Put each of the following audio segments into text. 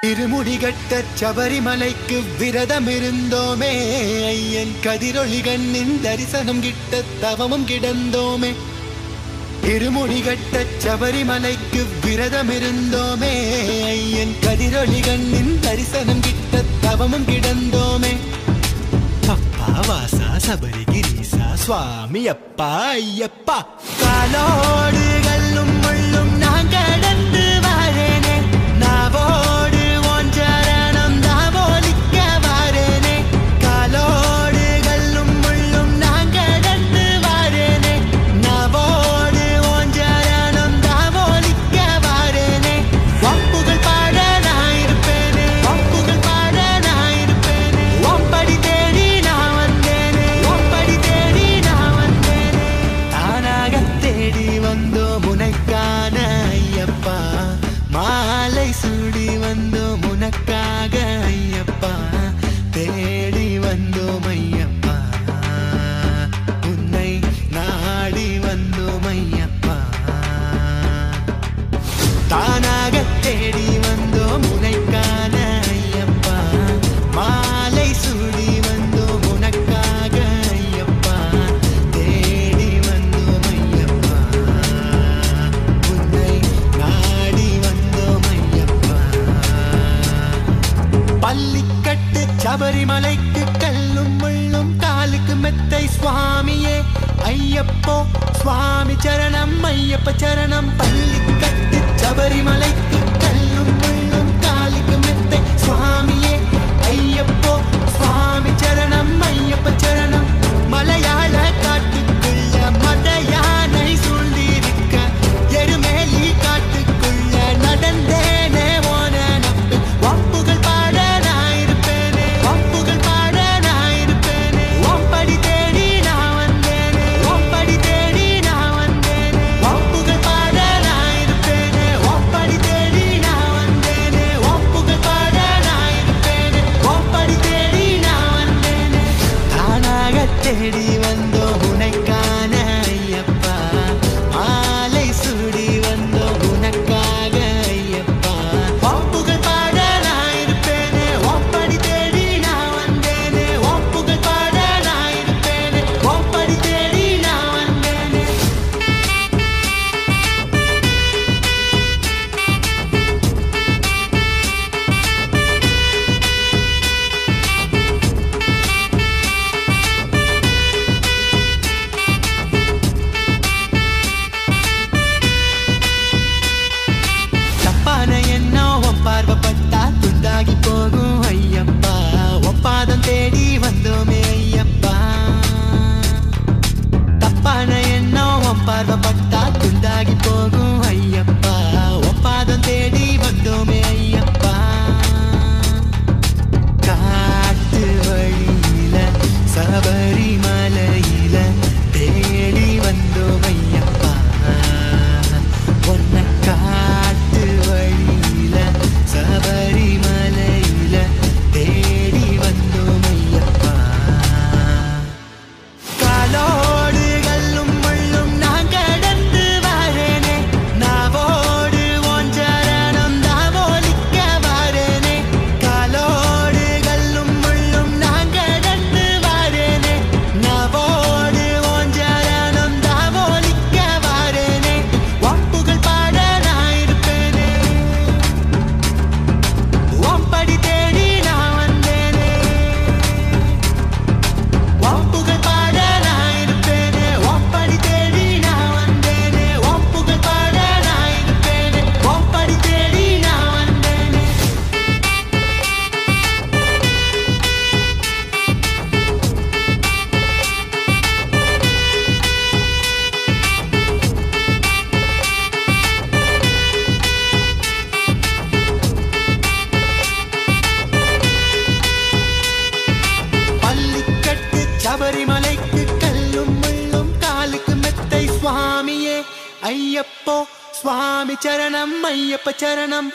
திருமுடிகட்ட சபரிமலைக்கு விரதம் இருந்தோமே ஐயன் கதிரொளி கண்ணின் தரிசனம் கிட்ட தவமும் கிடந்தோமே. திருமுடிகட்ட சபரிமலைக்கு விரதம் இருந்தோமே ஐயன் கதிரொளி கண்ணின் தரிசனம் கிட்ட தவமும் கிடந்தோமே. வாசா சபரிகிரீசா சுவாமி அப்பா ஐயப்பா காலோடு ஐயப்போ சுவாமி சரணம் ஐயப்ப சரணம். பள்ளி கட்டு சபரிமலைக்கு A Shabarimala. चरणं मय्यपचरणम्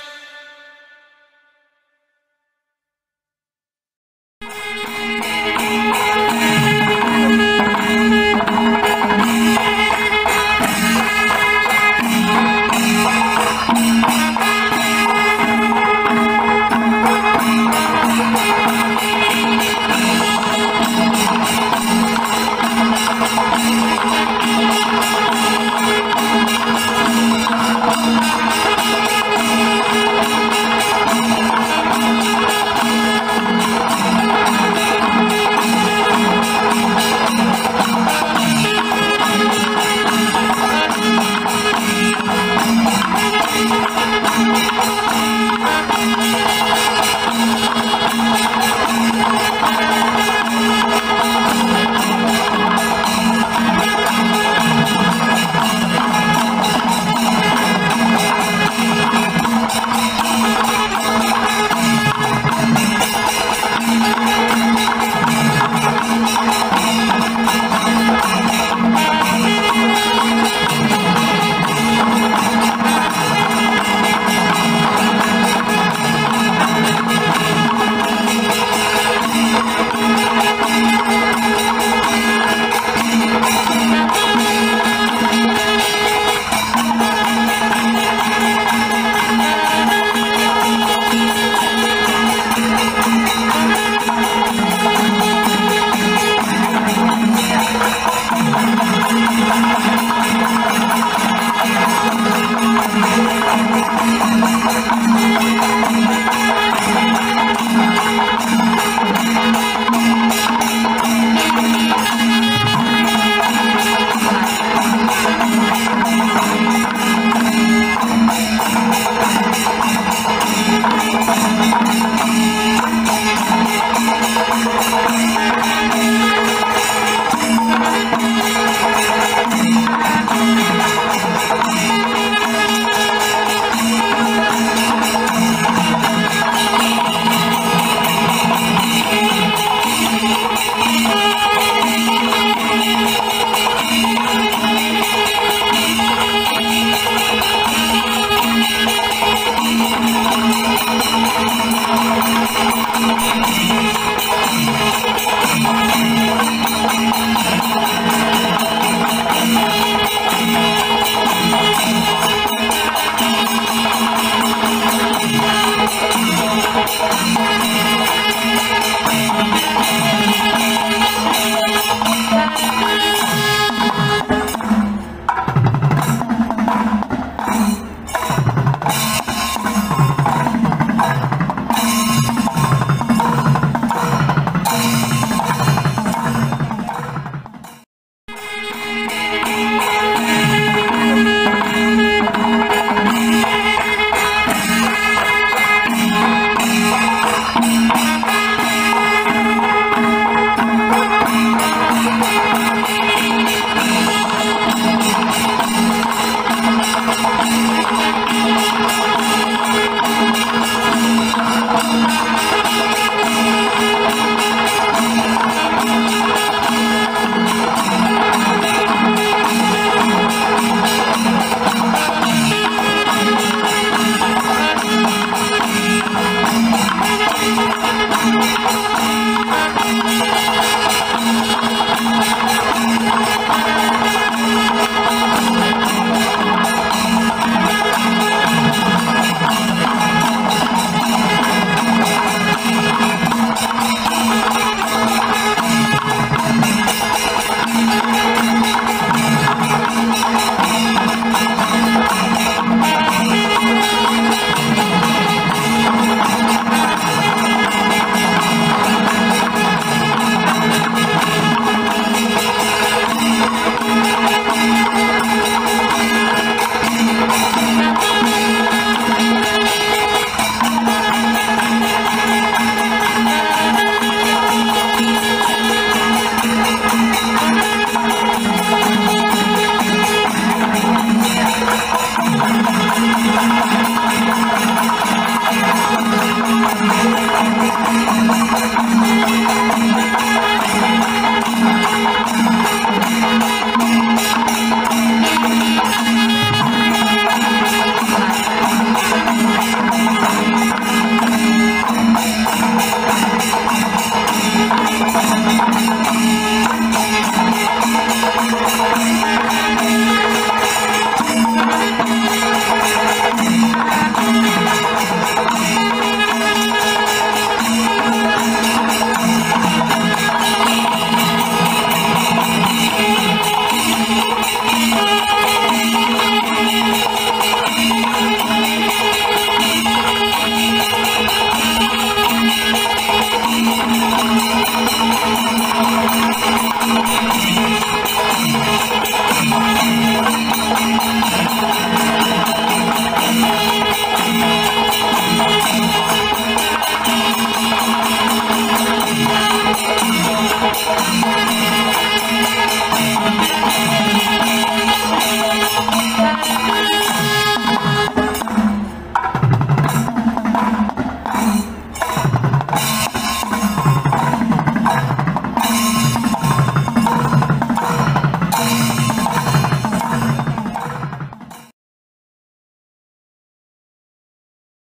Thank